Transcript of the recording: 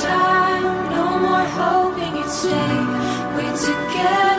time. No more hoping you'd stay. We're together.